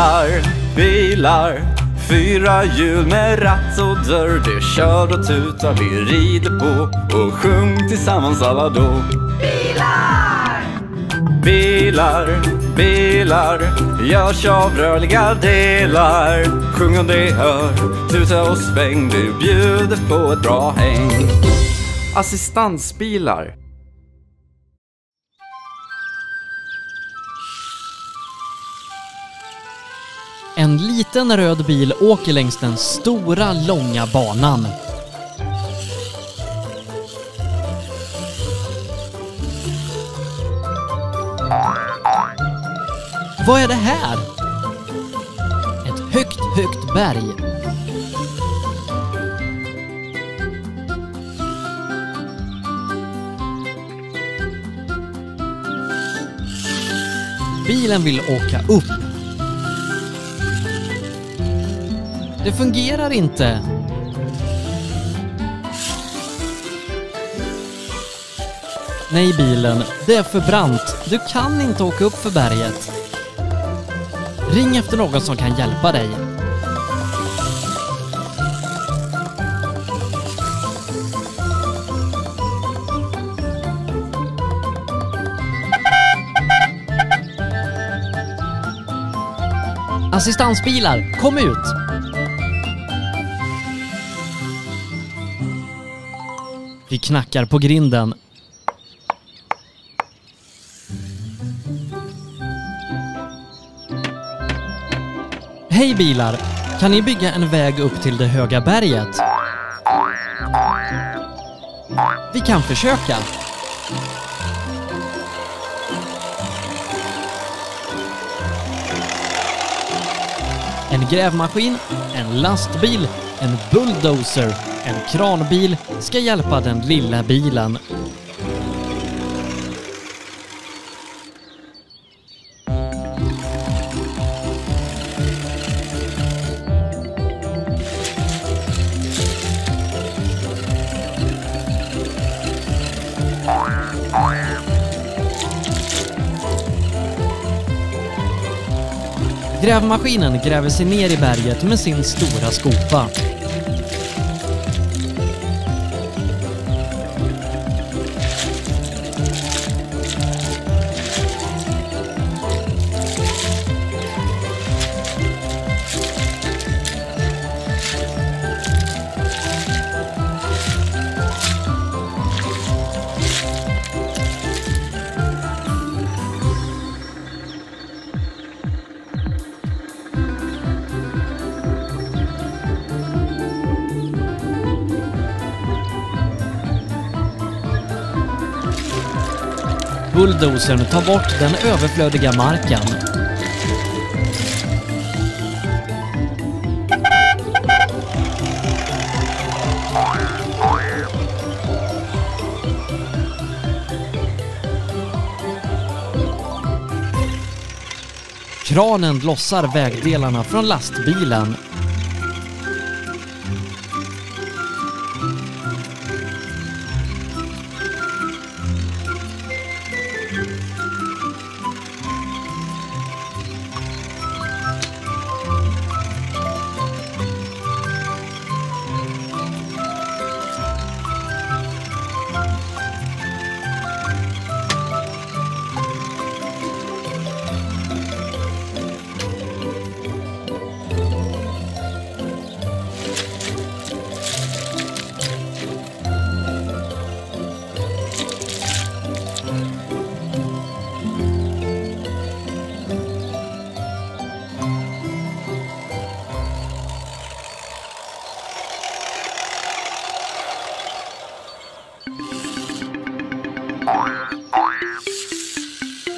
Bilar, bilar. Fyra hjul med ratt och dörr Det kör och tutar, vi rider på och sjung tillsammans alla då Bilar! Bilar, bilar görs av rörliga delar. Sjung om det hör, tuta och sväng. Du bjuder på ett bra häng. Assistansbilar En liten röd bil åker längs den stora, långa banan. Vad är det här? Ett högt, högt berg. Bilen vill åka upp. Det fungerar inte. Nej bilen, det är för brant. Du kan inte åka upp för berget. Ring efter någon som kan hjälpa dig. Assistansbilar, kom ut! Knackar på grinden. Hej bilar! Kan ni bygga en väg upp till det höga berget? Vi kan försöka. En grävmaskin, en lastbil, en bulldozer, kranbil ska hjälpa den lilla bilen. Grävmaskinen gräver sig ner i berget med sin stora skopa. Bulldozern tar bort den överflödiga marken. Kranen lossar vägdelarna från lastbilen.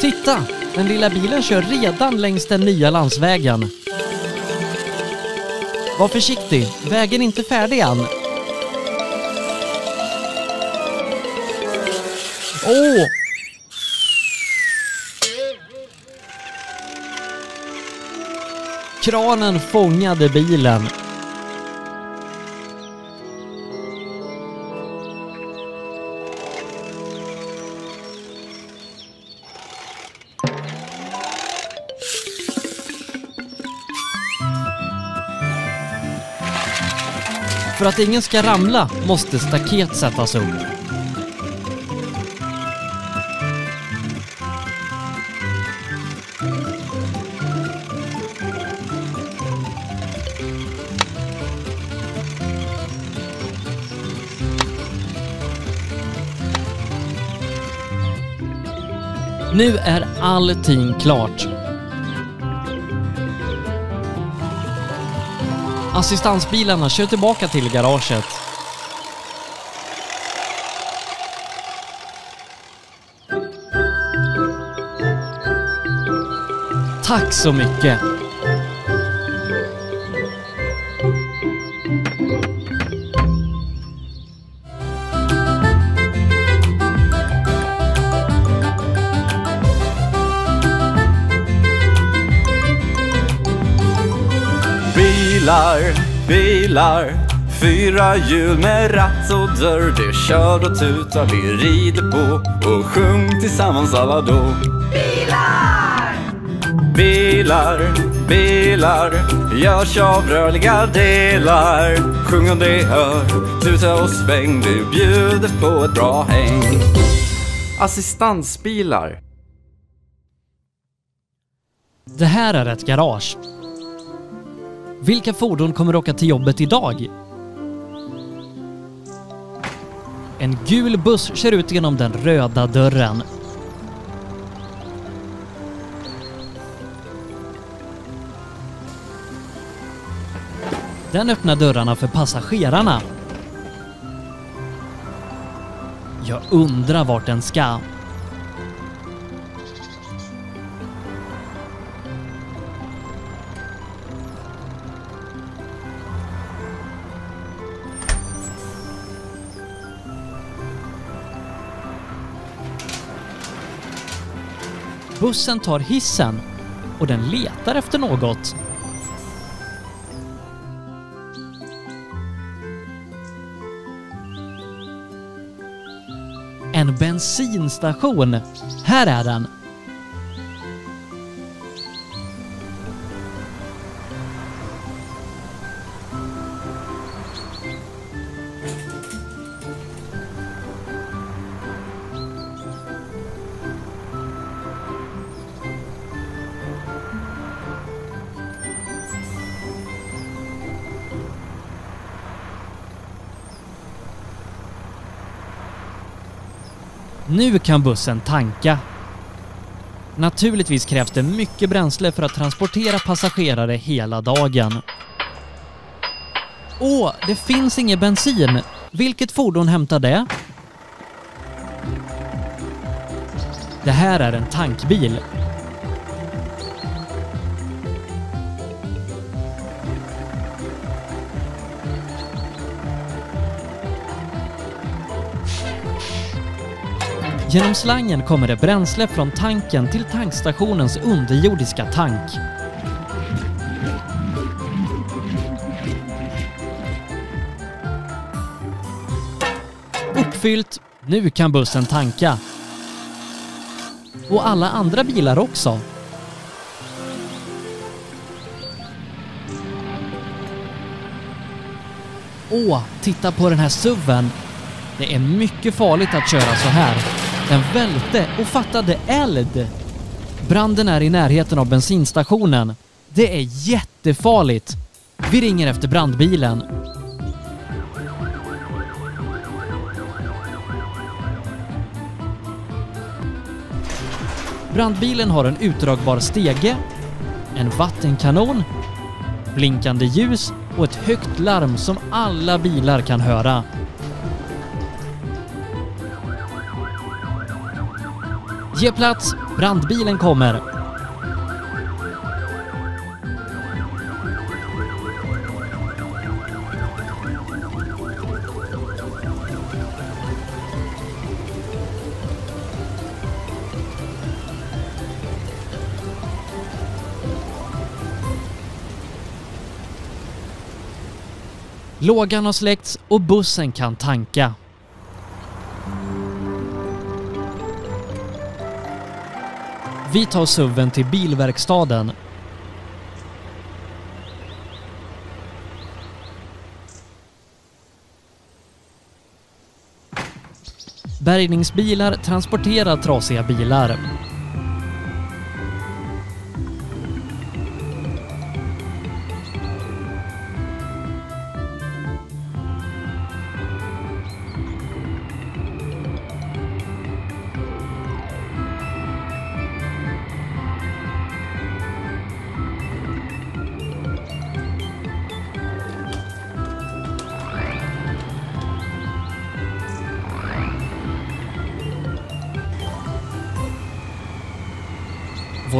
Titta! Den lilla bilen kör redan längs den nya landsvägen. Var försiktig, vägen är inte färdig än. Åh! Kranen fångade bilen. För att ingen ska ramla måste staket sättas upp. Nu är allting klart. Assistansbilarna kör tillbaka till garaget. Tack så mycket! Bilar, bilar. Fyra hjul med ratt och dörr Det kör och tutar, vi rider på och sjung tillsammans alla då. Bilar! Bilar, bilar. Görs av rörliga delar. Sjung om det hör, tuta och sväng. Det bjuder på ett bra häng. Assistansbilar. Det här är ett garage. Vilka fordon kommer åka till jobbet idag? En gul buss kör ut genom den röda dörren. Den öppnar dörrarna för passagerarna. Jag undrar vart den ska. Bussen tar hissen och den letar efter något. En bensinstation. Här är den. Nu kan bussen tanka. Naturligtvis krävs det mycket bränsle för att transportera passagerare hela dagen. Åh, det finns ingen bensin. Vilket fordon hämtar det? Det här är en tankbil. Genom slangen kommer det bränsle från tanken till tankstationens underjordiska tank. Uppfyllt. Nu kan bussen tanka. Och alla andra bilar också. Åh, titta på den här SUVen. Det är mycket farligt att köra så här. Den välte och fattade eld. Branden är i närheten av bensinstationen. Det är jättefarligt. Vi ringer efter brandbilen. Brandbilen har en utdragbar stege, en vattenkanon, blinkande ljus och ett högt larm som alla bilar kan höra. Ge plats, brandbilen kommer. Lågan har släckts och bussen kan tanka. Vi tar suven till bilverkstaden. Bärgningsbilar transporterar trasiga bilar.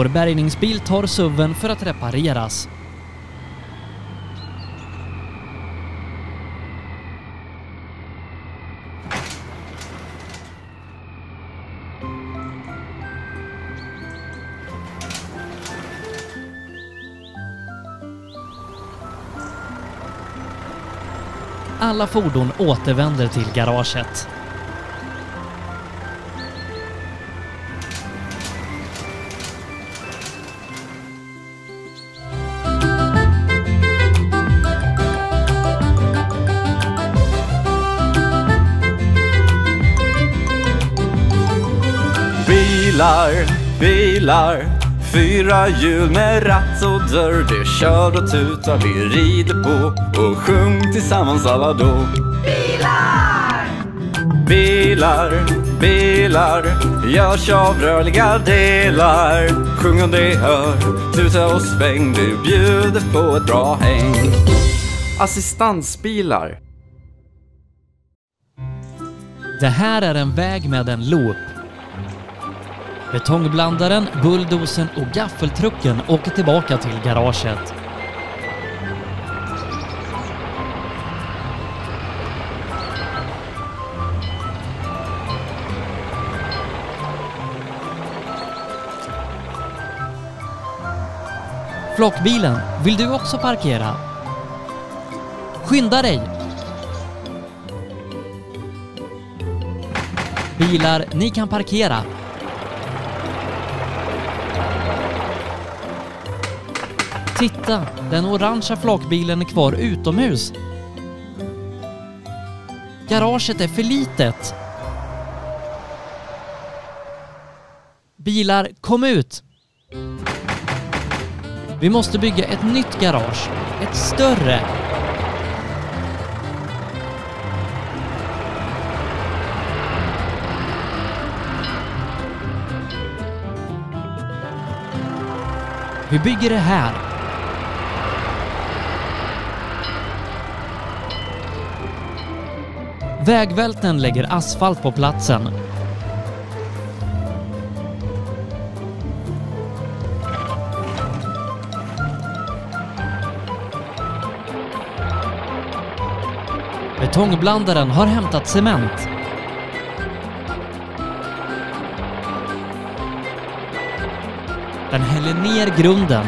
Vår bärgningsbil tar SUVen för att repareras. Alla fordon återvänder till garaget. Bilar, bilar. Fyra hjul med ratt och dörr Det kör och tutar, vi rider på Och sjung tillsammans alla då. Bilar! Bilar, bilar Görs av rörliga delar. Sjung om det hör, tuta och sväng Du bjuder på ett bra häng. Assistansbilar. Det här är en väg med en loop. Betongblandaren, bulldosen och gaffeltrucken åker tillbaka till garaget. Flockbilen, vill du också parkera? Skynda dig! Bilar, ni kan parkera. Titta, den orangea flakbilen är kvar utomhus. Garaget är för litet. Bilar, kom ut! Vi måste bygga ett nytt garage. Ett större. Vi bygger det här. Vägvälten lägger asfalt på platsen. Betongblandaren har hämtat cement. Den häller ner grunden.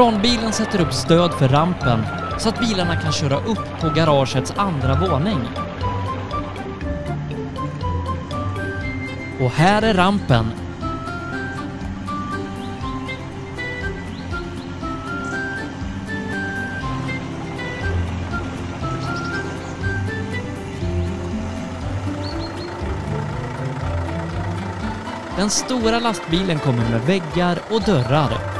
Kranbilen sätter upp stöd för rampen så att bilarna kan köra upp på garagets andra våning. Och här är rampen. Den stora lastbilen kommer med väggar och dörrar.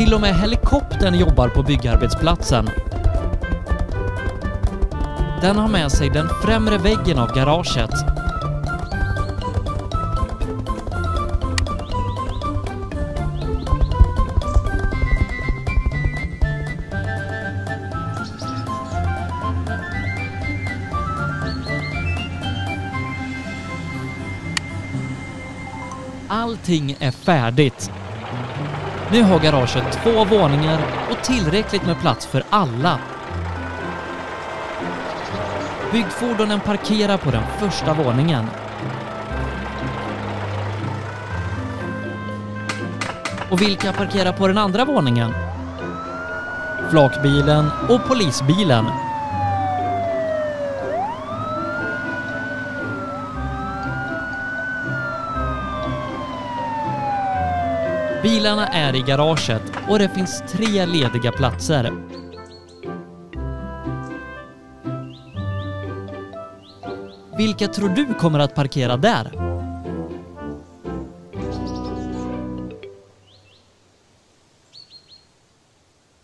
Till och med helikoptern jobbar på byggarbetsplatsen. Den har med sig den främre väggen av garaget. Allting är färdigt. Nu har garaget två våningar och tillräckligt med plats för alla. Byggfordonen parkerar på den första våningen. Och vilka parkerar på den andra våningen? Flakbilen och polisbilen. Bilarna är i garaget och det finns tre lediga platser. Vilka tror du kommer att parkera där?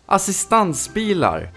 Assistansbilar.